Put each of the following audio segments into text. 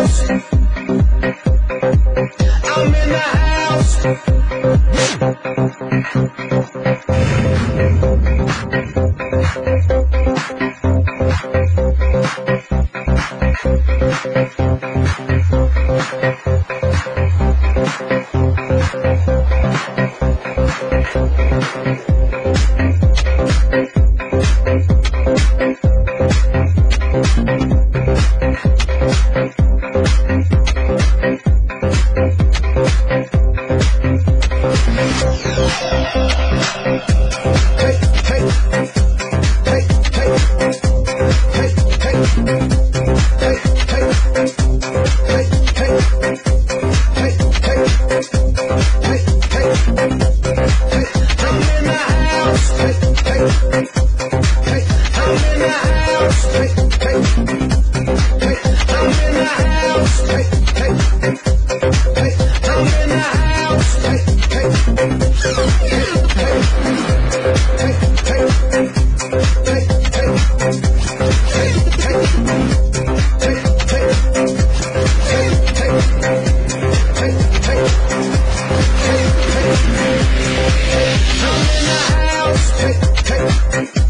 house. I'm in the house. Hey. hey.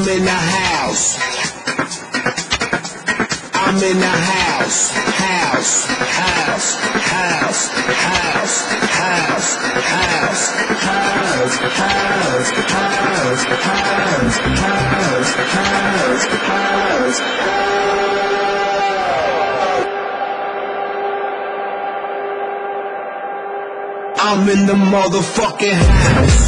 I'm in the house. I'm in the house. House, house, house, house, house, house, house, house, house, house, house, house, house. I'm in the motherfucking house.